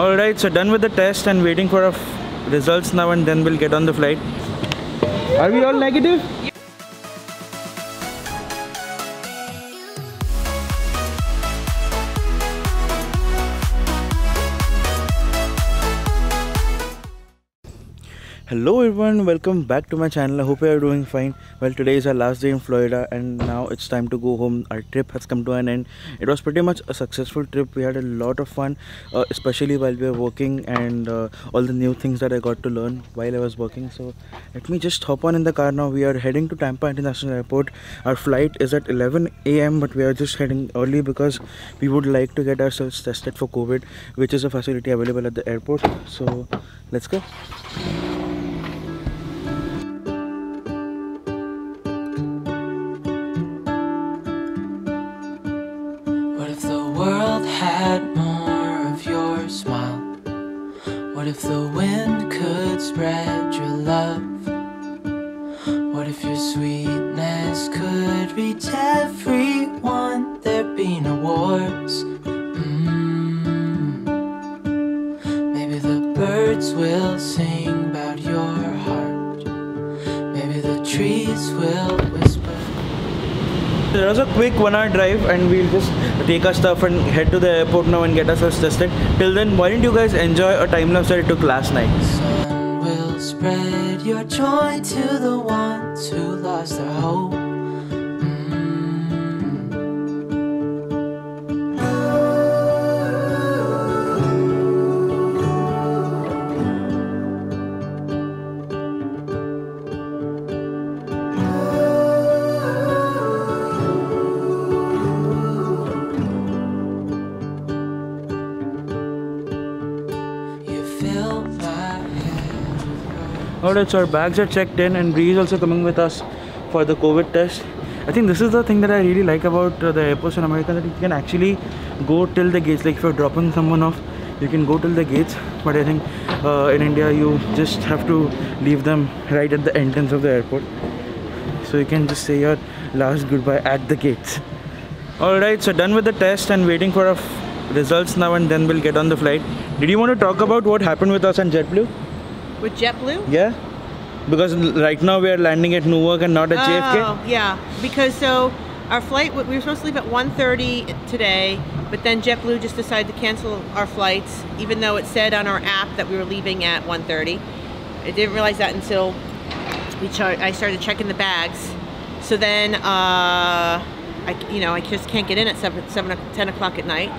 Alright, so done with the test and waiting for our results now and then we'll get on the flight. Are we all negative? Hello everyone, welcome back to my channel. I hope you are doing fine. Well, today is our last day in Florida and now it's time to go home. Our trip has come to an end. It was pretty much a successful trip. We had a lot of fun, uh, especially while we were working and uh, all the new things that I got to learn while I was working. So let me just hop on in the car now. We are heading to Tampa International Airport. Our flight is at 11 a.m. but we are just heading early because we would like to get ourselves tested for COVID, which is a facility available at the airport. So let's go. If the wind could spread your love? What if your sweetness could reach everyone? There'd be no wars. Mm. Maybe the birds will sing about your heart. Maybe the trees will There was a quick one hour drive and we'll just take our stuff and head to the airport now and get ourselves tested. Till then, why don't you guys enjoy a time lapse that I took last night? sun will spread your joy to the ones who lost their hope. So our bags are checked in and Bree is also coming with us for the COVID test. I think this is the thing that I really like about uh, the airports in America that you can actually go till the gates. Like if you're dropping someone off, you can go till the gates. But I think uh, in India, you just have to leave them right at the entrance of the airport. So you can just say your last goodbye at the gates. Alright, so done with the test and waiting for our results now and then we'll get on the flight. Did you want to talk about what happened with us on JetBlue? With JetBlue? Yeah, because right now we are landing at Newark and not at JFK. Oh, yeah. Because so our flight, we were supposed to leave at 1.30 today, but then JetBlue just decided to cancel our flights, even though it said on our app that we were leaving at 1.30. I didn't realize that until we I started checking the bags. So then, uh, I, you know, I just can't get in at 7, 7 o- 10 o'clock at night.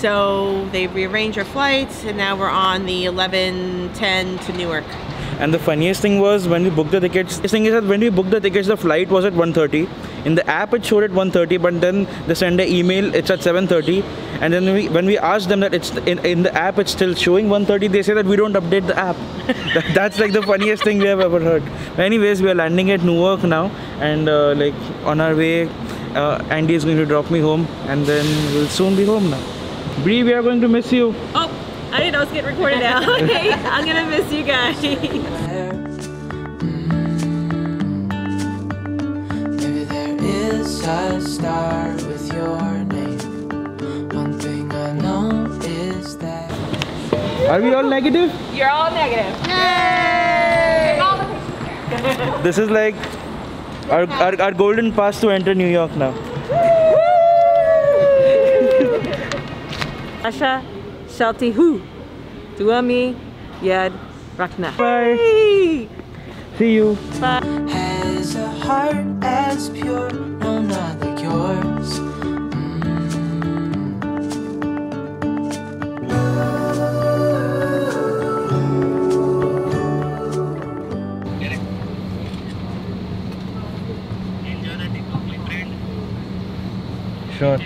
So they rearranged our flights, and now we're on the 11.10 to Newark. And the funniest thing was when we booked the tickets. The thing is that when we booked the tickets, the flight was at 1:30. In the app, it showed at 1:30, but then they send an email. It's at 7:30. And then we, when we asked them that it's in, in the app, it's still showing 1:30. They say that we don't update the app. That- That's like the funniest thing we have ever heard. But anyways, we are landing at Newark now, and uh, like on our way, uh, Andy is going to drop me home, and then we'll soon be home now. Bree, we are going to miss you. Oh, I didn't know it was getting recorded now. Okay, I'm gonna miss you guys. Maybe there is a star with your name. One thing I know is that. Are we all negative? You're all negative. This is like our, our, our golden pass to enter New York now. Asha, Shelty, who? Duami, Yed, Rakna. Bye. Hey. See you. Bye. Has a heart as pure, no, not like yours. Sure.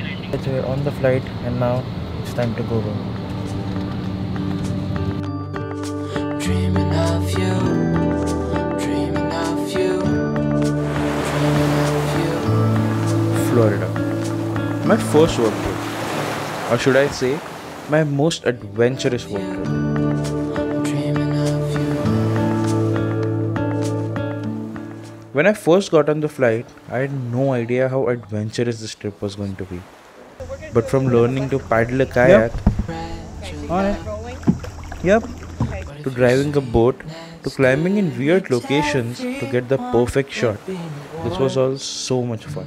We're on the flight and now it's time to go home. Dreaming of you, dreaming of you, dreaming of you. Florida. My first work trip. Or should I say, my most adventurous work trip. Dreaming of you. When I first got on the flight, I had no idea how adventurous this trip was going to be. But from learning to paddle a kayak, Fragile. on. Yep. To driving a boat, to climbing in weird locations to get the perfect shot. This was all so much fun.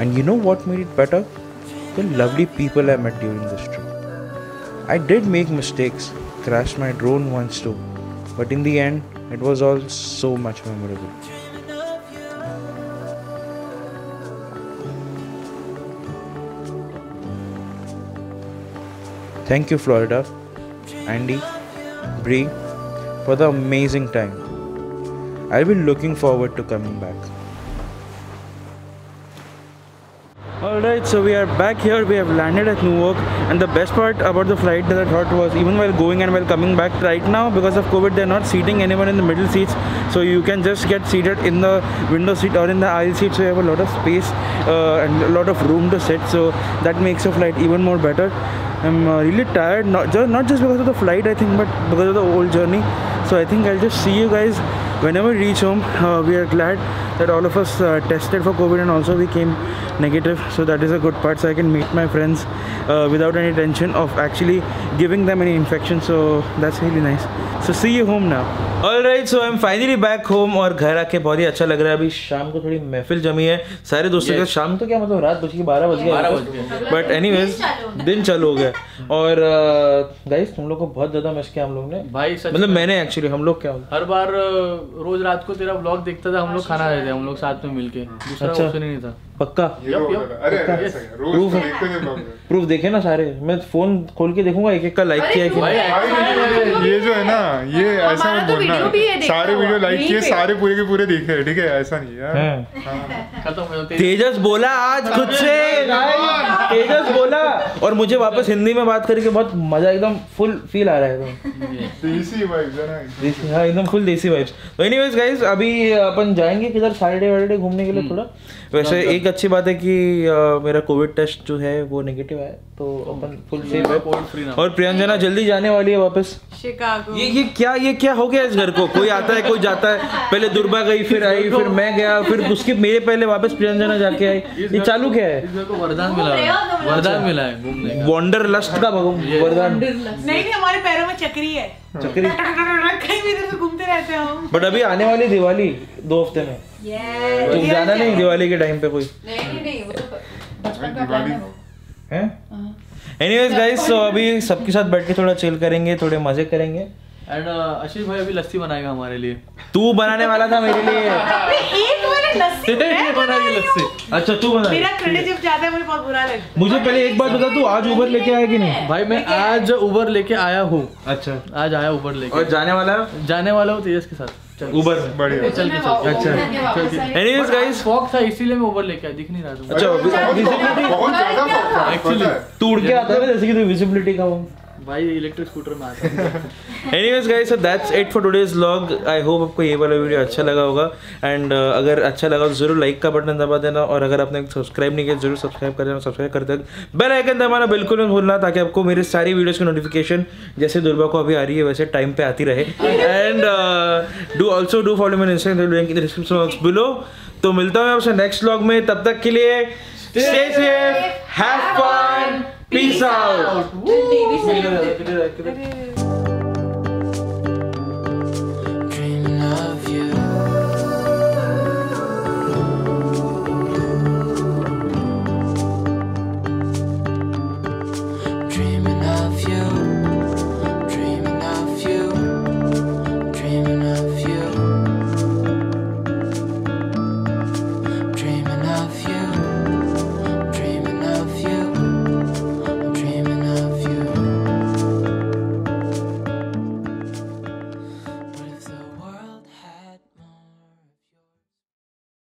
And you know what made it better? The lovely people I met during this trip. I did make mistakes, crashed my drone once too, but in the end, it was all so much memorable. Thank you, Florida, Andy, Bree, for the amazing time. I'll be looking forward to coming back. Alright, so we are back here. We have landed at Newark, and the best part about the flight that I thought was even while going and while coming back right now, because of COVID, they're not seating anyone in the middle seats, so you can just get seated in the window seat or in the aisle seat. So you have a lot of space uh, and a lot of room to sit. So that makes the flight even more better. I'm uh, really tired, not just not just because of the flight, I think, but because of the whole journey. So I think I'll just see you guys whenever we reach home. Uh, we are glad that all of us uh, tested for COVID and also we came negative. So that is a good part. So I can meet my friends uh, without any tension of actually giving them any infection. So that's really nice. So see you home now. Alright, so I'm finally back home और घर आके बहुत ही अच्छा लग रहा है। अभी शाम को थोड़ी महफिल जमी है। सारे दोस्तों के शाम तो क्या मतलब रात बज के बारह बज गए बट एनीवेज दिन चालू हो गया। और गाइस तुम लोग को बहुत ज़्यादा मिस किया हम लोग ने। भाई सच मतलब मैंने एक्चुअली हम लोग क्या हर बार रोज रात को तेरा व्लॉग देखता था हम लोग खाना रहे थे हम लोग साथ में मिलके। दूसरा अच्छा। ऑप्शन ही नहीं था। पक्का? Proof तो है। प्रूफ देखे ना सारे? मैं फ़ोन खोल के देखूँगा एक एक का लाइक किया कि ये जो है ना ये ऐसा मत तो बोलना। है, देखा सारे वीडियो लाइक किए सारे पूरे के पूरे देखे ठीक है? ऐसा नहीं है। हैं। खत्म हो तेजस बोला आज खुद से। तेजस बोला। और मुझे वापस हिंदी में बात करके बहुत मज़ा एकदम फुल फील आ रहा है एकदम। देसी वाइब्स है ना देसी हाँ एकदम फुल देसी वाइब्स तो एनीवेज गाइस अभी अपन जाएँगे किधर? सैटरडे वैटरडे घूमने के लिए थोड़ा। वैसे एक अच्छी बात है कि अ, मेरा कोविड टेस्ट जो है वो नेगेटिव है तो अपन फुल सेफ़ है। कोविड फ्री और प्रियंजना जल्दी जाने वाली है वापस। शिकागो ये ये क्या ये क्या हो गया इस घर को? कोई आता है कोई जाता है? पहले दुर्बा गई फिर आई फिर मैं गया फिर उसके मेरे पहले वापस प्रियंजना जाके आई। ये चालू क्या है? इस घर को वरदान मिला। है वरदान मिला है घूमने का। वॉन्डर लस्ट का भगवान वरदान। नहीं नहीं हमारे पैरों में चक्री है। चक्री। कहीं भी घूमते रहते हैं बट अभी आने वाली दिवाली दो हफ़्ते में। तुम जाना नहीं दिवाली के टाइम पे कोई? दिवाली। हैं एनीवेज गाइस तो अभी सबके साथ बैठ के थोड़ा चिल करेंगे थोड़े मज़े करेंगे। एंड आशीष भाई अभी लस्सी बनाएगा हमारे लिए। तू बनाने वाला था मेरे लिए। अच्छा तू बना। मेरा क्रेडिट जब जाता है मुझे बहुत बुरा लगता है। मुझे पहले एक बात बता तू आज उबर लेके आया कि नहीं? भाई मैं आज उबर लेके आया हूँ। अच्छा। आज आया उबर लेके। और जाने वाला जाने वाला हूँ तेजस के साथ। उबर बढ़िया। चल के चल अच्छा एनीवेज गाइस फॉग था इसीलिए मैं उबर लेके आया दिख नहीं रहा था। अच्छा विजिबिलिटी बहुत ज़्यादा फ़र्क है, Actually, तू उड़ के आता है जैसे कि तू विजिबिलिटी का वो भाई इलेक्ट्रिक स्कूटर में आता हूँ। Anyways guys so that's it for today's vlog I hope आपको ये वाला वीडियो अच्छा लगा होगा। एंड uh, अगर अच्छा लगा तो ज़रूर लाइक का बटन दबा देना। और अगर आपने सब्सक्राइब नहीं किया ज़रूर सब्सक्राइब कर देना। सब्सक्राइब कर देना। बेल आइकन दबाना बिल्कुल नहीं भूलना ताकि आपको मेरे सारी वीडियोस की नोटिफिकेशन जैसे दुर्बा को अभी आ रही है वैसे टाइम पे आती रहे। And do also do follow मेरे इंस्टाग्राम डिस्क्रिप्शन बॉक्स बिलो तो मिलता हूँ आपसे नेक्स्ट व्लॉग में। तब तक के लिए stay safe have fun Peace, out. out. Woo.